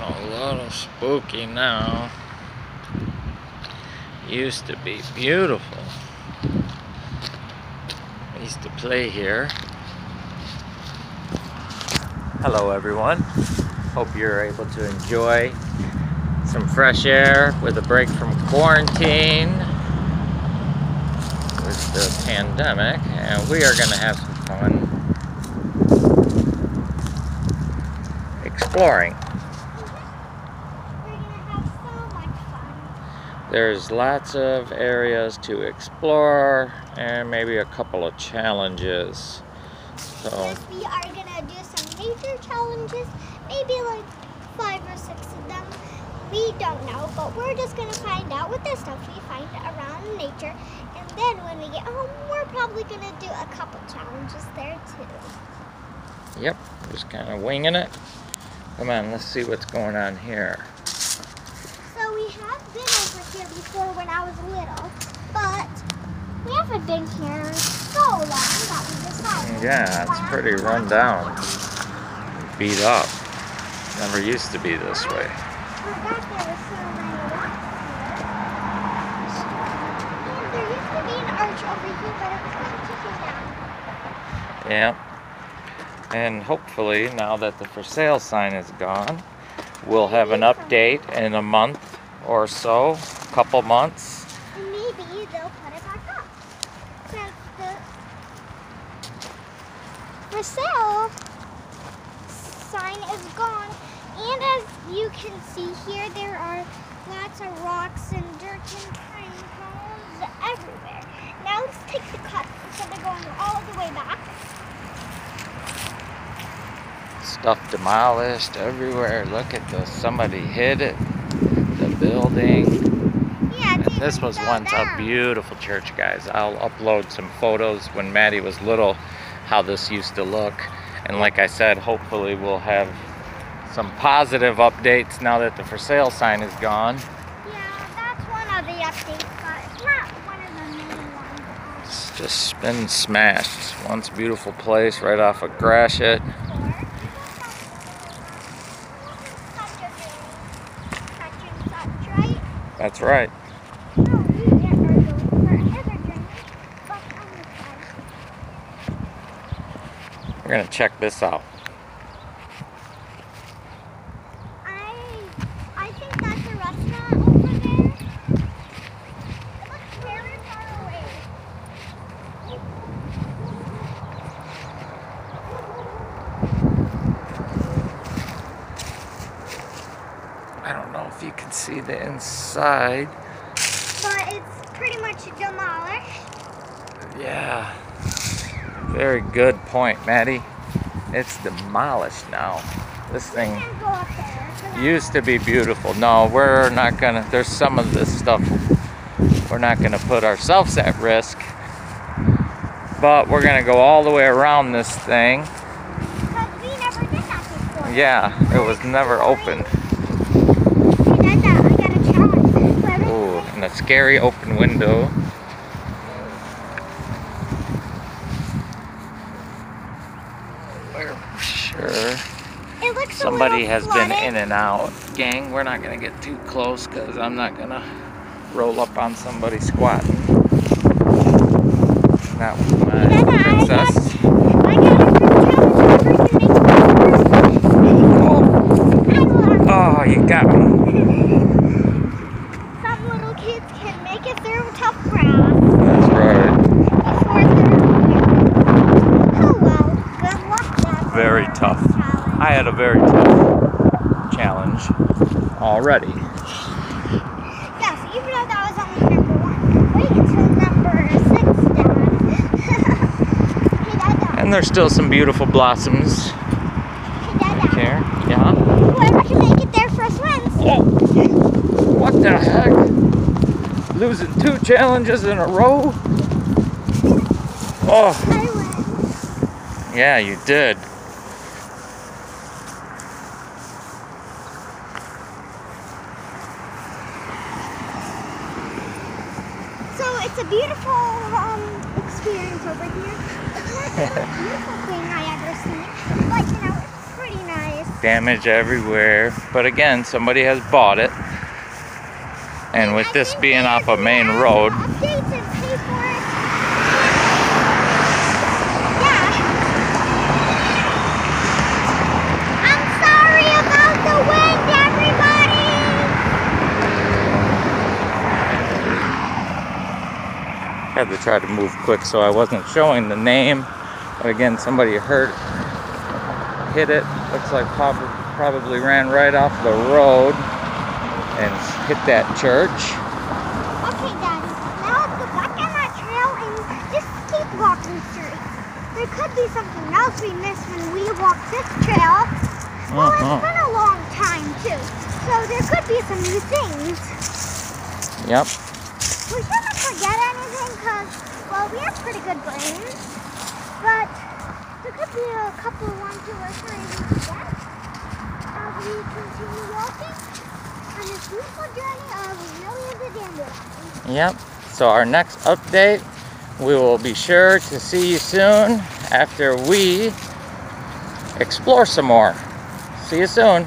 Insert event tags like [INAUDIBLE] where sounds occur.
a little spooky now. Used to be beautiful. I used to play here. Hello everyone. Hope you're able to enjoy some fresh air with a break from quarantine with the pandemic and we are going to have some fun exploring. There's lots of areas to explore and maybe a couple of challenges. So yes, we are gonna do some nature challenges, maybe like five or six of them. We don't know, but we're just gonna find out with the stuff we find around nature. And then when we get home, we're probably gonna do a couple challenges there too. Yep, just kind of winging it. Come on, let's see what's going on here. So we have been over here before when I was little, but we haven't been here so long that we decided. Yeah, it's pretty run down. Beat up. Never used to be this way. Yeah. And hopefully, now that the for sale sign is gone, we'll have an update in a month or so, a couple months. Maybe they'll put it back up. The for sale sign is gone. And as you can see here, there are lots of rocks and dirt and pine cones everywhere. Now let's take the cut instead of going all the way back. stuff demolished everywhere. Look at this. Somebody hit it. The building. And [LAUGHS] this was once a beautiful church, guys. I'll upload some photos when Maddy was little, how this used to look. And like I said, hopefully we'll have some positive updates now that the for sale sign is gone. Yeah, that's one of the updates, but it's not one of the main ones. It's just been smashed. Once beautiful place right off of Gratiot. That's right. We're going to check this out. I, I think that's a restaurant over there. It looks very far away. I don't know if you can see the inside. But it's pretty much demolished. Yeah. Very good point, Maddy. It's demolished now. This thing used to be beautiful. No, we're not gonna, there's some of this stuff we're not gonna put ourselves at risk. But we're gonna go all the way around this thing. Yeah, it was never opened. Ooh, and a scary open window. We're sure somebody has flooded. been in and out. Gang, we're not gonna get too close because I'm not gonna roll up on somebody squatting. Not with my Dada, princess. I got, Oh. oh, you got me. Some little kids can make it through tough grass. That's right. Before they're Oh well, good luck. That's Very tough. I had a very tough challenge already. Yes, even though that was only number one. Wait until number six, Dad. [LAUGHS] hey. And there's still some beautiful blossoms Hey, here. Yeah. Whoever can make it there first wins. Oh, what the heck? Losing two challenges in a row? [LAUGHS] Oh, yeah, you did. So it's a beautiful um, experience over here. It's not the most beautiful thing I ever seen, but you know, it's pretty nice. damage everywhere. But again, somebody has bought it. And with I this being off a main road, Updates and pay for it. Yeah. I'm sorry about the wind, everybody. Had to try to move quick so I wasn't showing the name. But again, somebody hurt, hit it. Looks like prob- probably ran right off the road and hit that church. Okay, Daddy. Now let's go back on that trail and just keep walking straight. There could be something else we missed when we walked this trail. Well, Mhm. it's been a long time too, so there could be some new things. Yep. We shouldn't forget anything because, well, we have pretty good brains, but there could be a couple one, two, or three we forget as we continue walking on this beautiful journey of. Yep. So our next update, we will be sure to see you soon after we explore some more. See you soon.